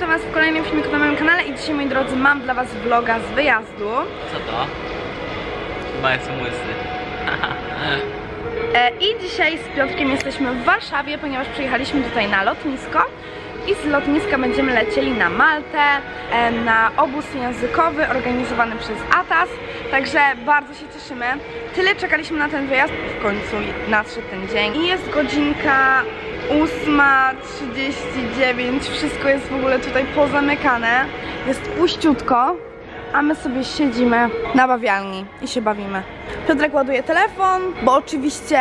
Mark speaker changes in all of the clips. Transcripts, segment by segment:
Speaker 1: witam was w kolejnym filmiku na moim kanale i dzisiaj moi drodzy mam dla was vloga z wyjazdu
Speaker 2: Co to? Chyba jestem łysy.
Speaker 1: e, i dzisiaj z Piotrkiem jesteśmy w Warszawie, ponieważ przyjechaliśmy tutaj na lotnisko i z lotniska będziemy lecieli na Maltę, e, na obóz językowy organizowany przez ATAS, także bardzo się cieszymy. Tyle czekaliśmy na ten wyjazd, w końcu nadszedł ten dzień i jest godzinka 8.39, wszystko jest w ogóle tutaj pozamykane, jest puściutko, a my sobie siedzimy na bawialni i się bawimy. Piotrek ładuje telefon, bo oczywiście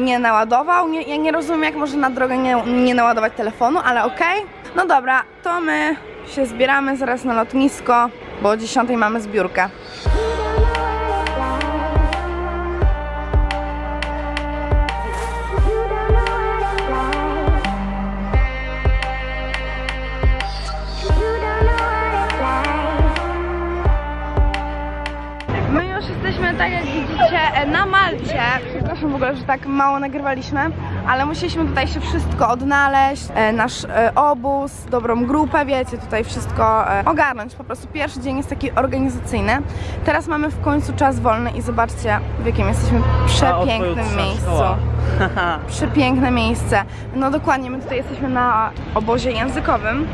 Speaker 1: nie naładował. Nie, ja nie rozumiem, jak może na drogę nie, nie naładować telefonu, ale okej. No dobra, to my się zbieramy zaraz na lotnisko, bo o 10 mamy zbiórkę. Na Malcie. Przepraszam w ogóle, że tak mało nagrywaliśmy, ale musieliśmy tutaj się wszystko odnaleźć, e, nasz e, obóz, dobrą grupę, wiecie, tutaj wszystko e, ogarnąć. Po prostu pierwszy dzień jest taki organizacyjny. Teraz mamy w końcu czas wolny i zobaczcie, w jakim jesteśmy przepięknym miejscu. Przepiękne miejsce. No dokładnie, my tutaj jesteśmy na obozie językowym.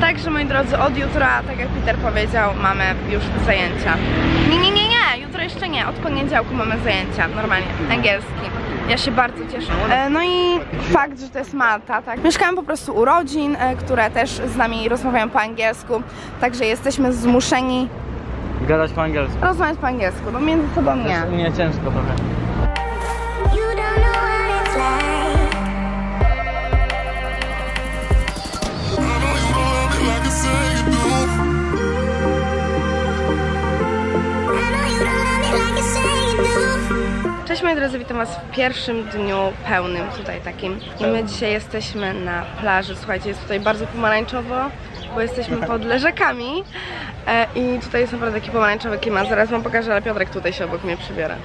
Speaker 1: Także moi drodzy, od jutra, tak jak Peter powiedział, mamy już zajęcia. Nie, nie, nie, jutro jeszcze nie, od poniedziałku mamy zajęcia, normalnie, angielski. Ja się bardzo cieszę. E, no i fakt, że to jest Malta, tak. Mieszkałem po prostu u rodzin, e, które też z nami rozmawiają po angielsku, także jesteśmy zmuszeni
Speaker 2: Gadać po angielsku.
Speaker 1: rozmawiać po angielsku, bo między sobą nie.
Speaker 2: U mnie ciężko trochę.
Speaker 1: Cześć moi drodzy, witam was w pierwszym dniu pełnym tutaj takim. I my dzisiaj jesteśmy na plaży, słuchajcie, jest tutaj bardzo pomarańczowo, bo jesteśmy pod leżakami. E, i tutaj jest naprawdę taki pomarańczowy klimat, zaraz wam pokażę, ale Piotrek tutaj się obok mnie przybiera.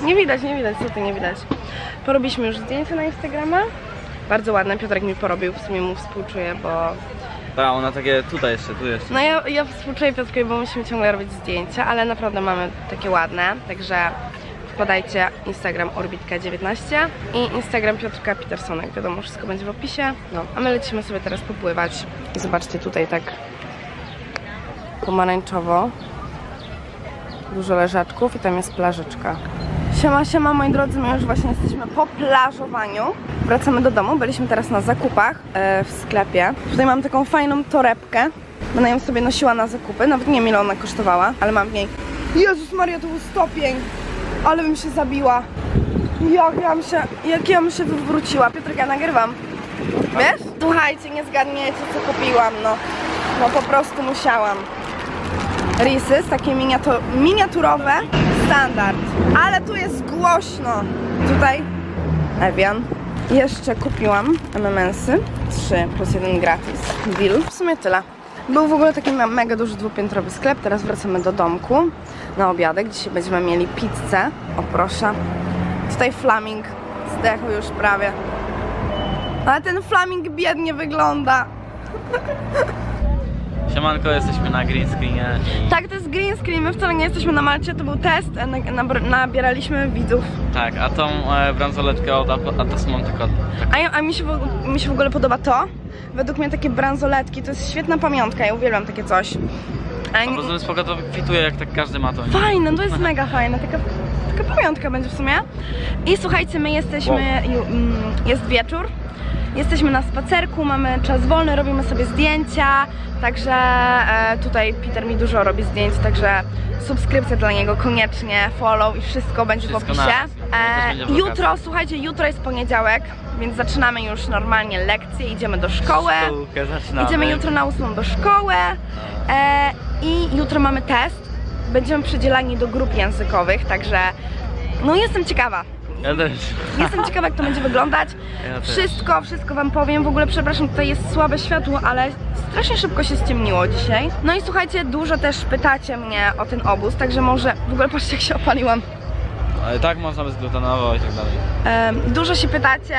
Speaker 1: Nie widać, nie widać, co ty nie widać. Porobiliśmy już zdjęcia na Instagrama, bardzo ładne, Piotrek mi porobił, w sumie mu współczuję, bo
Speaker 2: Tak, ona takie tutaj jeszcze, tu jeszcze.
Speaker 1: no ja, ja współczuję Piotrkowi, bo musimy ciągle robić zdjęcia, ale naprawdę mamy takie ładne, także wpadajcie Instagram Orbitka19 i Instagram Piotrka Petersonek, wiadomo, wszystko będzie w opisie. No, a my lecimy sobie teraz popływać i zobaczcie tutaj tak pomarańczowo, dużo leżaczków i tam jest plażyczka. Siema, siema moi drodzy, my już właśnie jesteśmy po plażowaniu. Wracamy do domu, byliśmy teraz na zakupach e, w sklepie. Tutaj mam taką fajną torebkę. Będę ją sobie nosiła na zakupy, nawet nie wiem ile ona kosztowała, ale mam w niej... Jezus Maria, to był stopień! Ale bym się zabiła. Jak ja bym się, jak ja bym się wywróciła. Piotrek, ja nagrywam. Wiesz? Słuchajcie, nie zgadniecie co kupiłam, no. No po prostu musiałam. Risy, takie miniatu miniaturowe, standard. Ale tu jest głośno. Tutaj Evian. Jeszcze kupiłam MMS-y. 3 plus 1 gratis. Deal. W sumie tyle. Był w ogóle taki me- mega duży dwupiętrowy sklep. Teraz wracamy do domku na obiadek. Dzisiaj będziemy mieli pizzę. O proszę. Tutaj flaming zdechł już prawie. Ale ten flaming biednie wygląda.
Speaker 2: Siemanko, jesteśmy na green screenie i...
Speaker 1: Tak, to jest green screen, my wcale nie jesteśmy na Malcie, to był test, e, nabieraliśmy widzów.
Speaker 2: Tak, a tą e, bransoletkę od Atasu mam tylko... Tak.
Speaker 1: A, ja, a mi, się w, mi się w ogóle podoba to. Według mnie takie bransoletki to jest świetna pamiątka, ja uwielbiam takie coś. A
Speaker 2: Po
Speaker 1: nie,
Speaker 2: prostu spoko to fituje jak tak każdy ma to. nie?
Speaker 1: fajne, to jest mega fajne, taka, taka pamiątka będzie w sumie. I słuchajcie, my jesteśmy, ju, mm, jest wieczór, jesteśmy na spacerku, mamy czas wolny, robimy sobie zdjęcia, także e, tutaj Peter mi dużo robi zdjęć, także subskrypcja dla niego koniecznie, follow i wszystko będzie
Speaker 2: Wszystko
Speaker 1: w opisie.
Speaker 2: w
Speaker 1: jutro, słuchajcie, jutro jest poniedziałek, więc zaczynamy już normalnie lekcje, idziemy do szkoły.
Speaker 2: Szkółkę zaczynamy.
Speaker 1: Idziemy jutro na ósmą do szkoły e, i jutro mamy test. Będziemy przydzielani do grup językowych, także no jestem ciekawa.
Speaker 2: Ja też.
Speaker 1: Jestem ciekawa jak to będzie wyglądać.
Speaker 2: Ja.
Speaker 1: Wszystko, wszystko wam powiem. W ogóle przepraszam, tutaj jest słabe światło, ale strasznie szybko się ściemniło dzisiaj. No i słuchajcie, dużo też pytacie mnie o ten obóz, także może w ogóle patrzcie jak się opaliłam.
Speaker 2: Ale tak można bezglutenowo i tak dalej.
Speaker 1: Em, Dużo się pytacie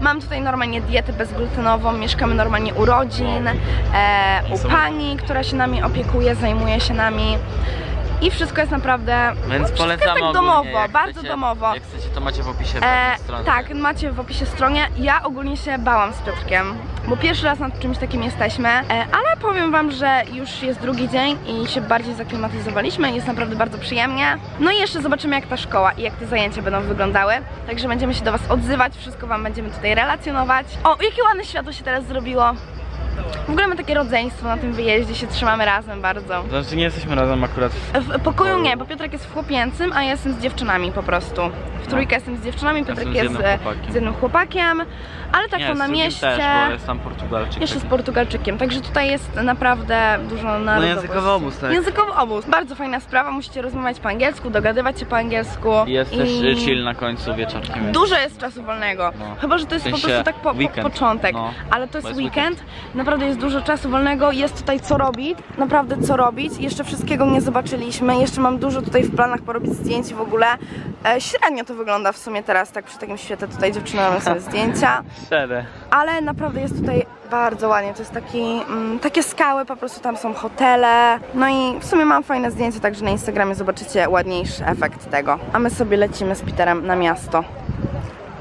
Speaker 1: Mam tutaj normalnie dietę bezglutenową, mieszkamy normalnie u rodzin, e, u pani, która się nami opiekuje, zajmuje się nami. I wszystko jest naprawdę.
Speaker 2: Więc
Speaker 1: wszystko jest
Speaker 2: polecamy
Speaker 1: tak domowo,
Speaker 2: jak
Speaker 1: bardzo
Speaker 2: chcecie,
Speaker 1: domowo.
Speaker 2: Jak chcecie, to macie w opisie
Speaker 1: E,
Speaker 2: strony.
Speaker 1: tak, macie w opisie stronie. Ja ogólnie się bałam z Piotrkiem, bo pierwszy raz nad czymś takim jesteśmy, e, ale powiem wam, że już jest drugi dzień i się bardziej zaklimatyzowaliśmy, jest naprawdę bardzo przyjemnie. No i jeszcze zobaczymy jak ta szkoła i jak te zajęcia będą wyglądały, także będziemy się do was odzywać, wszystko wam będziemy tutaj relacjonować. O, jakie ładne światło się teraz zrobiło. W ogóle my takie rodzeństwo na tym wyjeździe, się trzymamy razem bardzo.
Speaker 2: Znaczy nie jesteśmy razem akurat.
Speaker 1: W pokoju nie, bo Piotrek jest w chłopięcym, a ja jestem z dziewczynami po prostu. W trójkę jestem z dziewczynami, Piotrek
Speaker 2: z
Speaker 1: jest
Speaker 2: chłopakiem.
Speaker 1: z jednym chłopakiem, ale tak
Speaker 2: nie,
Speaker 1: to
Speaker 2: z
Speaker 1: na mieście.
Speaker 2: Też, bo jest tam Portugalczyk.
Speaker 1: Jeszcze z. Portugalczykiem, także tutaj jest naprawdę dużo narodowości.
Speaker 2: No językowy obóz, tak.
Speaker 1: Językowy obóz, bardzo fajna sprawa, musicie rozmawiać po angielsku, dogadywać się po angielsku.
Speaker 2: Jest
Speaker 1: i
Speaker 2: też chill na końcu wieczorkiem. więc-
Speaker 1: Dużo jest czasu wolnego,
Speaker 2: No.
Speaker 1: chyba, że to jest
Speaker 2: W
Speaker 1: po
Speaker 2: sensie
Speaker 1: prostu tak po, po,
Speaker 2: weekend,
Speaker 1: początek,
Speaker 2: no.
Speaker 1: ale to jest,
Speaker 2: jest
Speaker 1: weekend. Naprawdę jest dużo czasu wolnego, jest tutaj co robić, naprawdę co robić, jeszcze wszystkiego nie zobaczyliśmy, jeszcze mam dużo tutaj w planach porobić zdjęć w ogóle e, średnio to wygląda w sumie teraz, tak przy takim świetle tutaj dziewczyny robią sobie zdjęcia,
Speaker 2: Szczere.
Speaker 1: ale naprawdę jest tutaj bardzo ładnie, to jest taki, mm, takie skały, po prostu tam są hotele, no i w sumie mam fajne zdjęcia, także na Instagramie zobaczycie ładniejszy efekt tego, a my sobie lecimy z Peterem na miasto.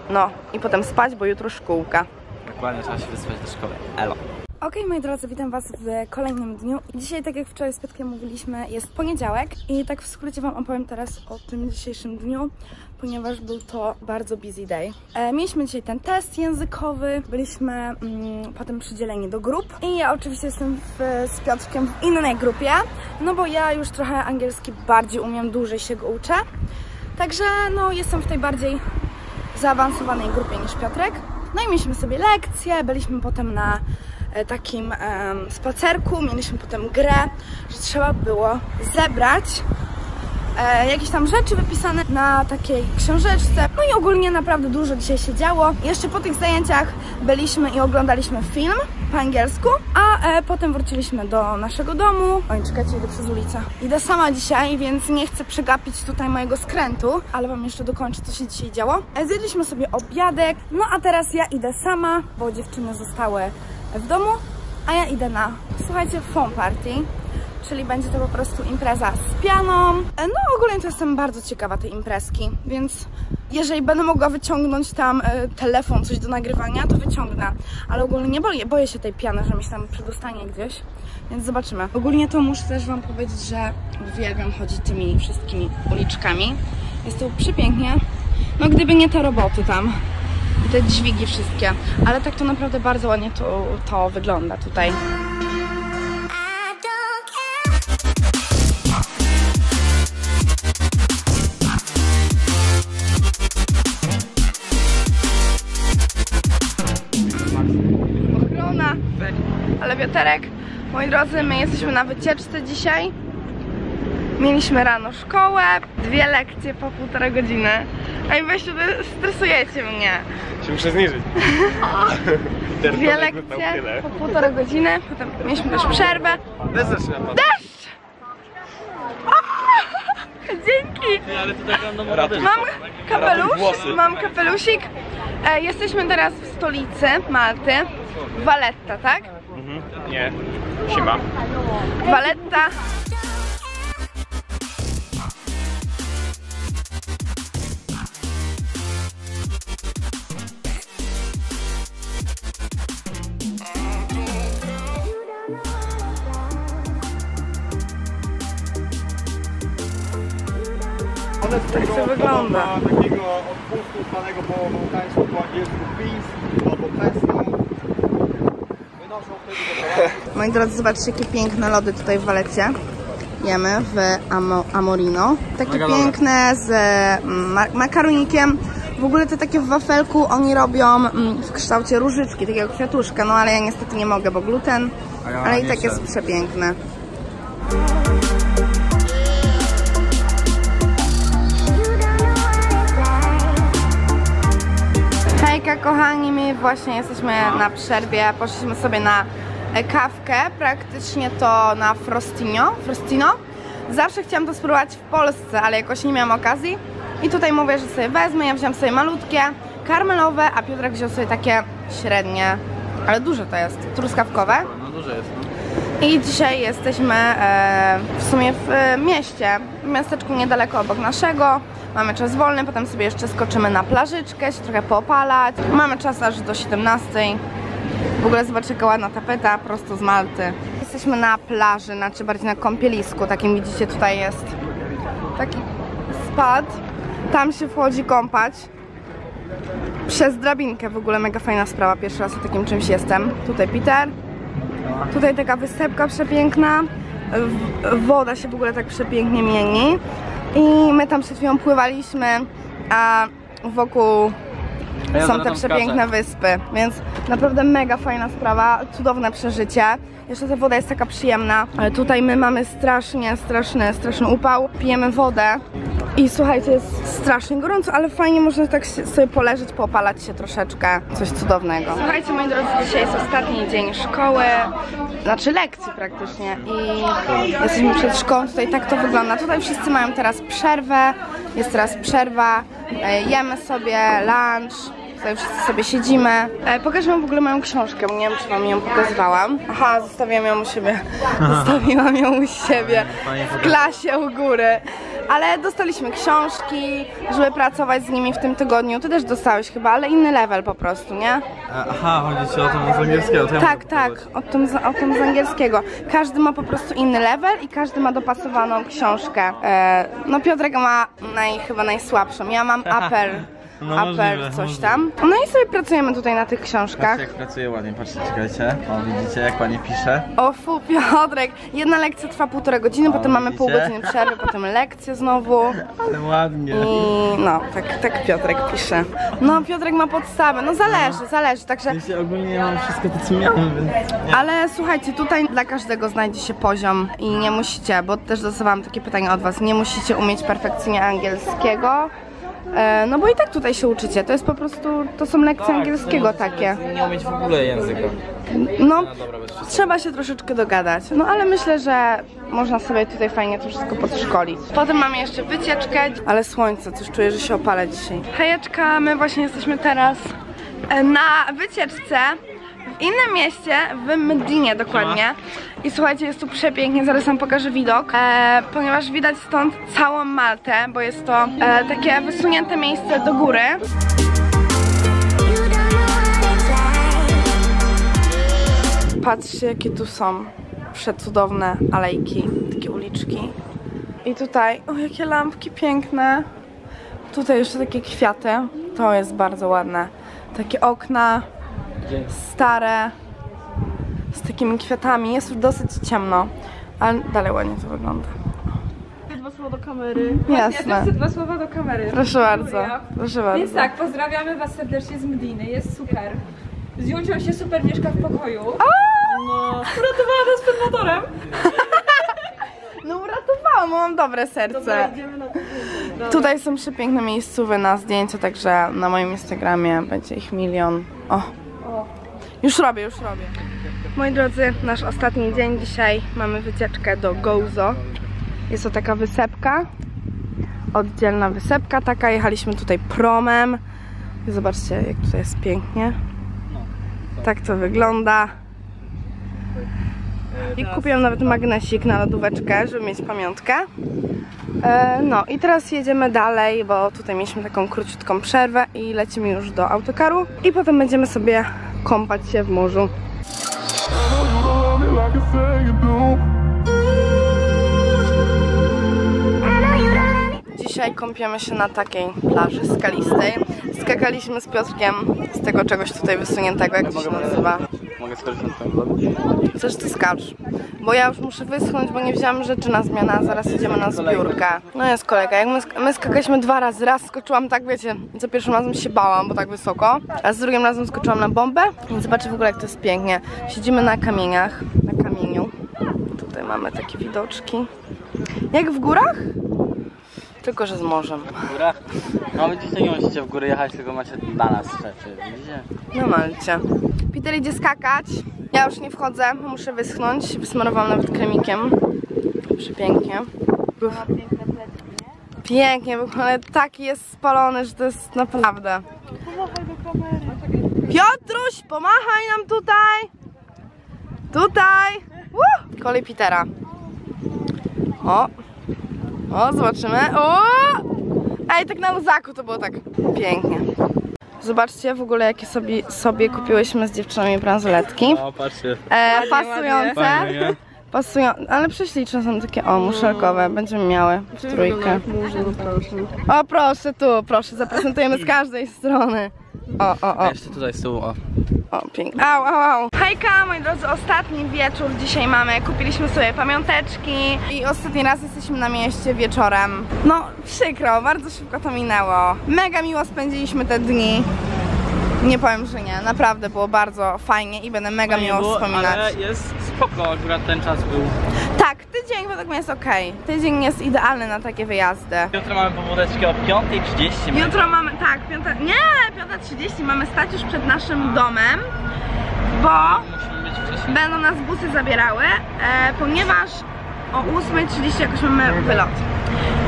Speaker 1: No i potem spać, bo jutro szkółka.
Speaker 2: Dokładnie trzeba się wyspać do szkoły. Elo.
Speaker 1: Okej, moi drodzy, witam Was w kolejnym dniu. Dzisiaj, tak jak wczoraj z Piotkiem mówiliśmy, jest poniedziałek i tak w skrócie Wam opowiem teraz o tym dzisiejszym dniu, ponieważ był to bardzo busy day. E, mieliśmy dzisiaj ten test językowy, byliśmy mm, potem przydzieleni do grup i ja oczywiście jestem w, z Piotrkiem w innej grupie, no bo ja już trochę angielski bardziej umiem, dłużej się go uczę. Także no, jestem w tej bardziej zaawansowanej grupie niż Piotrek. No i mieliśmy sobie lekcje, byliśmy potem na takim em, spacerku, mieliśmy potem grę, że trzeba było zebrać e, jakieś tam rzeczy wypisane na takiej książeczce. No i ogólnie naprawdę dużo dzisiaj się działo. Jeszcze po tych zajęciach byliśmy i oglądaliśmy film po angielsku, a e, potem wróciliśmy do naszego domu. Oj, czekajcie, idę przez ulicę. Idę sama dzisiaj, więc nie chcę przegapić tutaj mojego skrętu, ale wam jeszcze dokończę, co się dzisiaj działo. E, Zjedliśmy sobie obiadek, no a teraz ja idę sama, bo dziewczyny zostały w domu, a ja idę na, słuchajcie, phone party czyli będzie to po prostu impreza z pianą. E, No ogólnie to jestem bardzo ciekawa tej imprezki, więc jeżeli będę mogła wyciągnąć tam e, telefon, coś do nagrywania, to wyciągnę. Ale ogólnie nie boję, boję się tej piany, że mi się tam przedostanie gdzieś, więc zobaczymy. Ogólnie to muszę też wam powiedzieć, że uwielbiam chodzić tymi wszystkimi uliczkami. Jest to przepięknie. No gdyby nie te roboty tam, i te dźwigi wszystkie, ale tak to naprawdę bardzo ładnie to, to wygląda tutaj. Ochrona, ale wiaterek. Moi drodzy, my jesteśmy na wycieczce dzisiaj. Mieliśmy rano szkołę, dwie lekcje po półtora godziny. Ej, weźcie, wy stresujecie mnie.
Speaker 3: się muszę zniżyć.
Speaker 1: Dwie lekcje po półtora godziny, potem mieliśmy też przerwę.
Speaker 3: Bez zaczyna.
Speaker 1: Deszcz! Dzięki!
Speaker 2: Tak.
Speaker 1: Mam kapelusz, mam kapelusik. E, jesteśmy teraz w stolicy Malty, Valletta, tak?
Speaker 3: Nie. Siema.
Speaker 1: Valletta. Tak to wygląda.
Speaker 3: takiego odpustu zwanego po bałkańsku, po angielsku peace, albo pesto. Wynoszą wtedy do
Speaker 1: Moi drodzy, zobaczcie jakie piękne lody tutaj w Walecie. Jemy w Amo, Amorino. Takie
Speaker 2: Mega
Speaker 1: piękne z mm, ma makaronikiem. W ogóle te takie w wafelku oni robią mm, w kształcie różyczki, takiego kwiatuszka, no ale ja niestety nie mogę, bo gluten.
Speaker 2: Ja
Speaker 1: Ale i tak jest przepiękne. Hejka kochani, my właśnie jesteśmy na przerwie, poszliśmy sobie na e, kawkę, praktycznie to na Frostinio, Frostino. Zawsze chciałam to spróbować w Polsce, ale jakoś nie miałam okazji. I tutaj mówię, że sobie wezmę, ja wziąłem sobie malutkie karmelowe, a Piotrek wziął sobie takie średnie, ale duże to jest, truskawkowe.
Speaker 2: No duże jest, no.
Speaker 1: I dzisiaj jesteśmy e, w sumie w e, mieście, w miasteczku niedaleko obok naszego. Mamy czas wolny, potem sobie jeszcze skoczymy na plażyczkę, się trochę poopalać. Mamy czas aż do 17. W ogóle zobaczcie jaka ładna tapeta, prosto z Malty. Jesteśmy na plaży, znaczy bardziej na kąpielisku, takim widzicie tutaj jest taki spad. Tam się wchodzi kąpać. Przez drabinkę w ogóle mega fajna sprawa, pierwszy raz o takim czymś jestem. Tutaj Peter. Tutaj taka wysepka przepiękna. Woda się w ogóle tak przepięknie mieni. I my tam przed chwilą pływaliśmy, a wokół
Speaker 2: Ja
Speaker 1: są te przepiękne
Speaker 2: skaczę.
Speaker 1: wyspy, więc naprawdę mega fajna sprawa, cudowne przeżycie. Jeszcze ta woda jest taka przyjemna. Tutaj my mamy strasznie, straszny, straszny upał. Pijemy wodę i słuchajcie, jest strasznie gorąco, ale fajnie można tak sobie poleżeć, poopalać się troszeczkę. Coś cudownego. Słuchajcie moi drodzy, dzisiaj jest ostatni dzień szkoły, znaczy lekcji praktycznie i jesteśmy przed szkołą, tutaj tak to wygląda. Tutaj wszyscy mają teraz przerwę, jest teraz przerwa, e, jemy sobie lunch, tutaj wszyscy sobie siedzimy. E, pokażę wam w ogóle moją książkę, nie wiem czy wam ją pokazywałam. Aha, zostawiłam ją u siebie, zostawiłam ją u siebie w klasie u góry. Ale dostaliśmy książki, żeby pracować z nimi w tym tygodniu. Ty też dostałeś chyba, ale inny level po prostu, nie?
Speaker 2: Aha, chodzi ci o to z angielskiego, to ja
Speaker 1: Tak, tak, o tym, z- o tym z angielskiego. Każdy ma po prostu inny level i każdy ma dopasowaną książkę. E, no Piotrek ma naj, chyba najsłabszą, ja mam upper,
Speaker 2: No
Speaker 1: upper
Speaker 2: możliwe,
Speaker 1: coś
Speaker 2: możliwe.
Speaker 1: tam. No i sobie pracujemy tutaj na tych książkach.
Speaker 2: Patrzcie jak pracuje ładnie, patrzcie, czekajcie. O, widzicie jak pani pisze?
Speaker 1: O fu, Piotrek, jedna lekcja trwa półtorej godziny, potem mamy pół
Speaker 2: widzicie?
Speaker 1: godziny przerwy, potem lekcje znowu.
Speaker 2: Ale ładnie.
Speaker 1: I no, tak, tak Piotrek pisze. No Piotrek ma podstawę, no zależy, zależy, także
Speaker 2: W sensie ogólnie ja mam wszystko to co miałem, więc...
Speaker 1: Ale słuchajcie, tutaj dla każdego znajdzie się poziom i nie musicie, bo też dostawałam takie pytania od was, nie musicie umieć perfekcyjnie angielskiego. E, no bo i tak tutaj się uczycie, to jest po prostu, to są lekcje angielskiego takie.
Speaker 2: Nie umieć w ogóle języka.
Speaker 1: No, trzeba się troszeczkę dogadać. No ale myślę, że można sobie tutaj fajnie to wszystko podszkolić. Potem mamy jeszcze wycieczkę. Ale słońce, coś czuję, że się opala dzisiaj. Hejeczka, my właśnie jesteśmy teraz e, na wycieczce innym mieście, w Medinie dokładnie. I słuchajcie, jest tu przepięknie, zaraz wam pokażę widok, e, ponieważ widać stąd całą Maltę, bo jest to e, takie wysunięte miejsce do góry. Patrzcie, jakie tu są przecudowne alejki, takie uliczki. I tutaj, o jakie lampki piękne. Tutaj jeszcze takie kwiaty, to jest bardzo ładne. Takie okna, stare, z takimi kwiatami. Jest już dosyć ciemno, ale dalej ładnie to wygląda.
Speaker 4: Dwa słowa do kamery.
Speaker 1: Jasne.
Speaker 4: Ja dwa słowa do kamery.
Speaker 1: Proszę bardzo, proszę bardzo.
Speaker 4: Więc tak, pozdrawiamy Was serdecznie z Mdiny, jest super. Z Juncią się super mieszka w pokoju. No, uratowała nas przed motorem.
Speaker 1: No uratowałam, mam dobre serce.
Speaker 4: Idziemy na
Speaker 1: Tutaj są przepiękne miejscowe na zdjęcia, także na moim Instagramie będzie ich milion. O. Już robię, już robię. Moi drodzy, nasz ostatni dzień dzisiaj mamy wycieczkę do Gozo. Jest to taka wysepka. Oddzielna wysepka taka. Jechaliśmy tutaj promem. Zobaczcie, jak tutaj jest pięknie. Tak to wygląda. I kupiłam nawet magnesik na lodóweczkę, żeby mieć pamiątkę. E, no i teraz jedziemy dalej, bo tutaj mieliśmy taką króciutką przerwę i lecimy już do autokaru i potem będziemy sobie kąpać się w morzu. Dzisiaj kąpiemy się na takiej plaży skalistej. Skakaliśmy z Piotrkiem z tego czegoś tutaj wysuniętego, jak to się nazywa.
Speaker 2: Mogę skorzystać z tego vlogu?
Speaker 1: Chcesz ty skacz? Bo ja już muszę wyschnąć, bo nie wziąłam rzeczy na zmianę, a zaraz idziemy na zbiórkę. No jest kolega, jak my, sk- my skakaliśmy dwa razy, raz skoczyłam tak, wiecie, za pierwszym razem się bałam, bo tak wysoko, a z drugim razem skoczyłam na bombę, więc zobaczcie w ogóle jak to jest pięknie. Siedzimy na kamieniach, na kamieniu. Tutaj mamy takie widoczki. Jak w górach? Tylko, że z morzem.
Speaker 2: W górach? No widzicie, nie musicie w górę jechać, tylko macie dla nas rzeczy, widzicie?
Speaker 1: Na Malcie. Peter idzie skakać. Ja już nie wchodzę, muszę wyschnąć. Wysmarowałam nawet kremikiem. Przepięknie. Uff. Pięknie, w ogóle taki jest spalony, że to jest naprawdę. Piotruś, pomachaj nam tutaj. Tutaj. Woo! Kolej Petera. O. O, zobaczymy. O! Ej, tak na luzaku to było tak pięknie. Zobaczcie w ogóle jakie sobie, sobie kupiłyśmy z dziewczynami bransoletki.
Speaker 2: O, patrzcie.
Speaker 1: E, pasujące.
Speaker 2: Fajnie, nie?
Speaker 1: Pasują, ale prześliczne są takie, o, muszelkowe, będziemy miały w trójkę. O, proszę tu, proszę, zaprezentujemy z każdej strony. O, o,
Speaker 2: A
Speaker 1: o,
Speaker 2: jeszcze tutaj z tyłu, o.
Speaker 1: o, pięknie. Au, au, au. Hejka, moi drodzy, ostatni wieczór dzisiaj mamy. Kupiliśmy sobie pamiąteczki i ostatni raz jesteśmy na mieście wieczorem. No, przykro, bardzo szybko to minęło. Mega miło spędziliśmy te dni. Nie powiem, że nie, naprawdę było bardzo fajnie i będę mega
Speaker 2: Fajnie
Speaker 1: miło
Speaker 2: było,
Speaker 1: wspominać.
Speaker 2: Ale jest spoko, akurat ten czas był.
Speaker 1: Tak, tydzień według mnie jest okej. Tydzień jest idealny na takie wyjazdy.
Speaker 2: Jutro mamy powódeczkę o 5.30.
Speaker 1: Jutro mamy, tak, piąta, nie, 5.30 mamy stać już przed naszym domem, bo będą nas busy zabierały, e, ponieważ o 8.30 jakoś mamy wylot.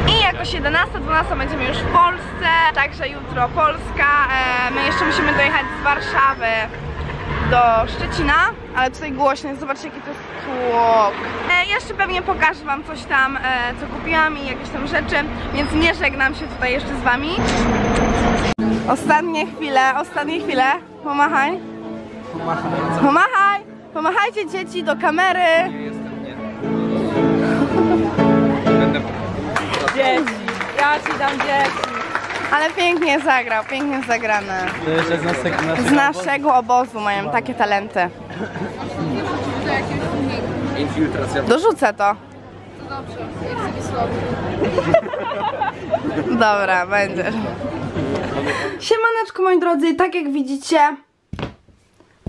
Speaker 1: I jakoś 11-12 będziemy już w Polsce, także jutro Polska. E, my jeszcze musimy dojechać z Warszawy do Szczecina, ale tutaj głośno jest, zobaczcie jaki to jest tłok. E, jeszcze pewnie pokażę wam coś tam, e, co kupiłam i jakieś tam rzeczy, więc nie żegnam się tutaj jeszcze z wami. Ostatnie chwile, ostatnie chwile. Pomachaj. Pomachaj. Pomachajcie dzieci do kamery.
Speaker 4: Dzieci. Ja ci dam dzieci.
Speaker 1: Ale pięknie zagrał, pięknie zagrane.
Speaker 2: To jeszcze z naszego,
Speaker 1: Z naszego obozu mają takie talenty.
Speaker 3: Infiltracja.
Speaker 1: Dorzucę to. Dobra, będzie. Siemaneczko moi drodzy, tak jak widzicie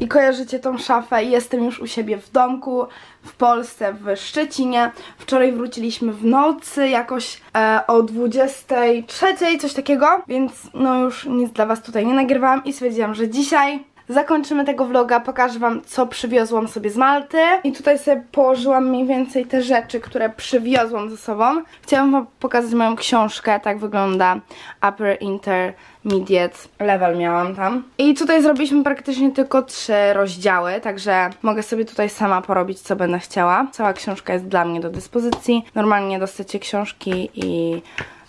Speaker 1: i kojarzycie tą szafę, jestem już u siebie w domku w Polsce, w Szczecinie. Wczoraj wróciliśmy w nocy, jakoś e, o 23, coś takiego, więc no już nic dla was tutaj nie nagrywałam i stwierdziłam, że dzisiaj zakończymy tego vloga, pokażę wam co przywiozłam sobie z Malty i tutaj sobie położyłam mniej więcej te rzeczy, które przywiozłam ze sobą. Chciałam wam pokazać moją książkę, tak wygląda Upper Intermediate Level miałam tam. I tutaj zrobiliśmy praktycznie tylko trzy rozdziały, także mogę sobie tutaj sama porobić co będę chciała. Cała książka jest dla mnie do dyspozycji. Normalnie dostacie książki i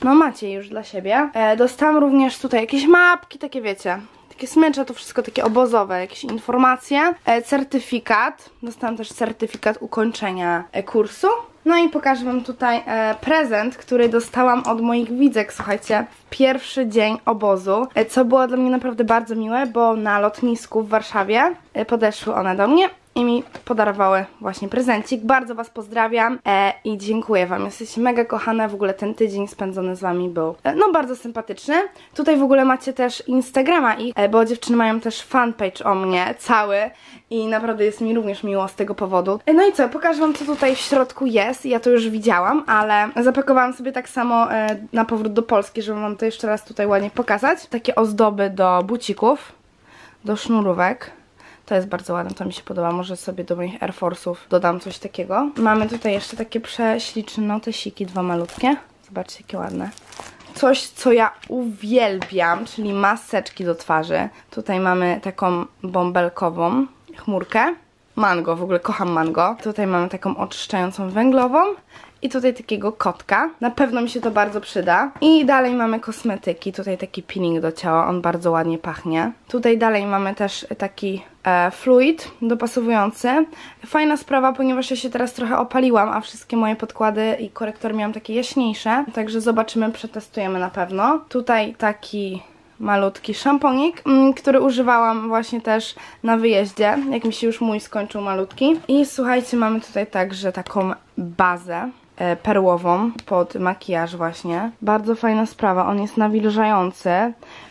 Speaker 1: no macie już dla siebie. E, dostałam również tutaj jakieś mapki, takie wiecie, takie smycze, to wszystko takie obozowe, jakieś informacje, e, certyfikat, dostałam też certyfikat ukończenia e, kursu. No i pokażę wam tutaj e, prezent, który dostałam od moich widzek, słuchajcie, w pierwszy dzień obozu, e, co było dla mnie naprawdę bardzo miłe, bo na lotnisku w Warszawie e, podeszły one do mnie i mi podarowały właśnie prezencik. Bardzo Was pozdrawiam e, i dziękuję Wam. Jesteście mega kochane. W ogóle ten tydzień spędzony z Wami był e, no bardzo sympatyczny. Tutaj w ogóle macie też Instagrama ich, e, bo dziewczyny mają też fanpage o mnie cały i naprawdę jest mi również miło z tego powodu. E, no i co, pokażę Wam co tutaj w środku jest. Ja to już widziałam, ale zapakowałam sobie tak samo na powrót do Polski, żeby Wam to jeszcze raz tutaj ładnie pokazać. Takie ozdoby do bucików, do sznurówek. To jest bardzo ładne, to mi się podoba. Może sobie do moich Air Force'ów dodam coś takiego. Mamy tutaj jeszcze takie prześliczne notesiki, dwa malutkie. Zobaczcie, jakie ładne. Coś, co ja uwielbiam, czyli maseczki do twarzy. Tutaj mamy taką bąbelkową chmurkę. Mango, w ogóle kocham mango. Tutaj mamy taką oczyszczającą węglową. I tutaj takiego kotka. Na pewno mi się to bardzo przyda. I dalej mamy kosmetyki. Tutaj taki peeling do ciała. On bardzo ładnie pachnie. Tutaj dalej mamy też taki e, fluid dopasowujący. Fajna sprawa, ponieważ ja się teraz trochę opaliłam, a wszystkie moje podkłady i korektory miałam takie jaśniejsze. Także zobaczymy, przetestujemy na pewno. Tutaj taki malutki szamponik, mm, który używałam właśnie też na wyjeździe, jak mi się już mój skończył malutki. I słuchajcie, mamy tutaj także taką bazę perłową pod makijaż właśnie. Bardzo fajna sprawa, on jest nawilżający,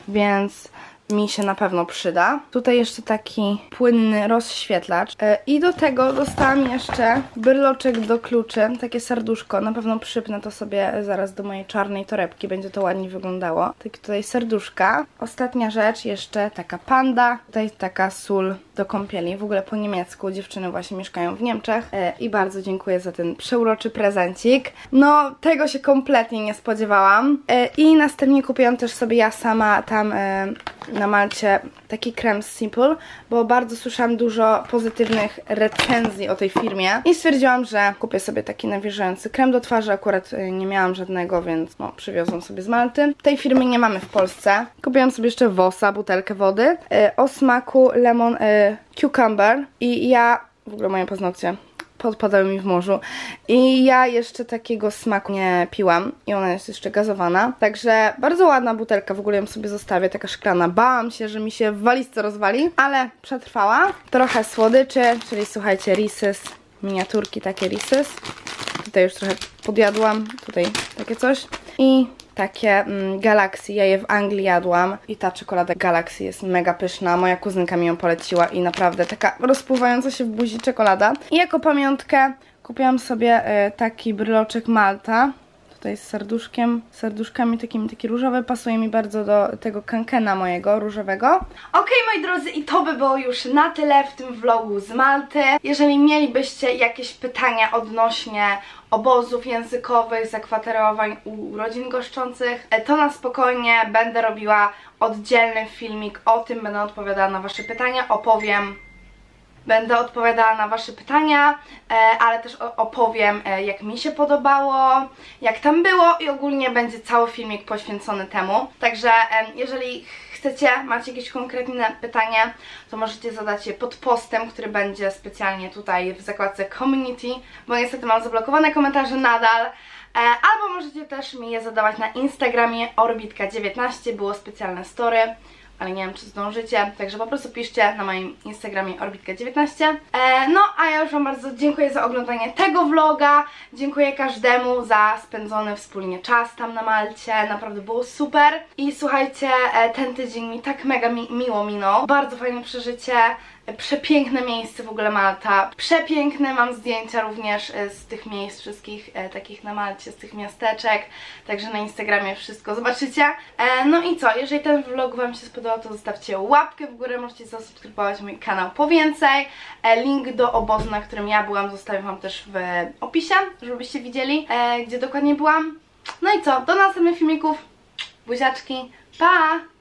Speaker 1: więc mi się na pewno przyda. Tutaj jeszcze taki płynny rozświetlacz. E, I do tego dostałam jeszcze bryloczek do kluczy, takie serduszko. Na pewno przypnę to sobie zaraz do mojej czarnej torebki, będzie to ładnie wyglądało. Takie tutaj serduszka. Ostatnia rzecz, jeszcze taka panda. Tutaj taka sól do kąpieli, w ogóle po niemiecku. Dziewczyny właśnie mieszkają w Niemczech. E, I bardzo dziękuję za ten przeuroczy prezencik. No, tego się kompletnie nie spodziewałam. E, I następnie kupiłam też sobie ja sama tam... Na Malcie taki krem z Simple, bo bardzo słyszałam dużo pozytywnych recenzji o tej firmie i stwierdziłam, że kupię sobie taki nawilżający krem do twarzy. Akurat y, nie miałam żadnego, więc no, przywiozłam sobie z Malty. Tej firmy nie mamy w Polsce. Kupiłam sobie jeszcze Vosa, butelkę wody y, o smaku lemon y, cucumber i ja, w ogóle moje paznokcie podpadały mi w morzu. I ja jeszcze takiego smaku nie piłam i ona jest jeszcze gazowana. Także bardzo ładna butelka, w ogóle ją sobie zostawię, taka szklana. Bałam się, że mi się w walizce rozwali, ale przetrwała. Trochę słodyczy, czyli słuchajcie, Reese's, miniaturki takie Reese's. Tutaj już trochę podjadłam, tutaj takie coś. I takie mm, Galaxy, ja je w Anglii jadłam i ta czekolada Galaxy jest mega pyszna, moja kuzynka mi ją poleciła i naprawdę taka rozpływająca się w buzi czekolada. I jako pamiątkę kupiłam sobie y, taki bryloczek Malta, tutaj z serduszkiem, serduszkami takimi, taki różowy, pasuje mi bardzo do tego kankena mojego różowego. Okej moi drodzy i to by było już na tyle w tym vlogu z Malty. Jeżeli mielibyście jakieś pytania odnośnie obozów językowych, zakwaterowań u rodzin goszczących, e, to na spokojnie będę robiła oddzielny filmik o tym, będę odpowiadała na wasze pytania, opowiem Będę odpowiadała na Wasze pytania, e, ale też opowiem, e, jak mi się podobało, jak tam było i ogólnie będzie cały filmik poświęcony temu. Także jeżeli chcecie, macie jakieś konkretne pytanie, to możecie zadać je pod postem, który będzie specjalnie tutaj w zakładce community, bo niestety mam zablokowane komentarze nadal. E, Albo możecie też mi je zadawać na Instagramie Orbitka19, było specjalne story ale nie wiem czy zdążycie, także po prostu piszcie na moim Instagramie Orbitka19. E, no, a ja już Wam bardzo dziękuję za oglądanie tego vloga, dziękuję każdemu za spędzony wspólnie czas tam na Malcie, naprawdę było super. I słuchajcie, e, ten tydzień mi tak mega mi miło minął, bardzo fajne przeżycie, Przepiękne miejsce w ogóle Malta. Przepiękne, mam zdjęcia również e, z tych miejsc wszystkich e, takich na Malcie, z tych miasteczek. Także na Instagramie wszystko zobaczycie. E, no i co, jeżeli ten vlog Wam się spodobał, to zostawcie łapkę w górę, możecie zasubskrybować mój kanał po więcej. E, link do obozu, na którym ja byłam, zostawię Wam też w opisie, żebyście widzieli, e, gdzie dokładnie byłam. No i co, do następnych filmików. Buziaczki, pa!